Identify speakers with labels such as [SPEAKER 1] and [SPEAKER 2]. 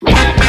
[SPEAKER 1] you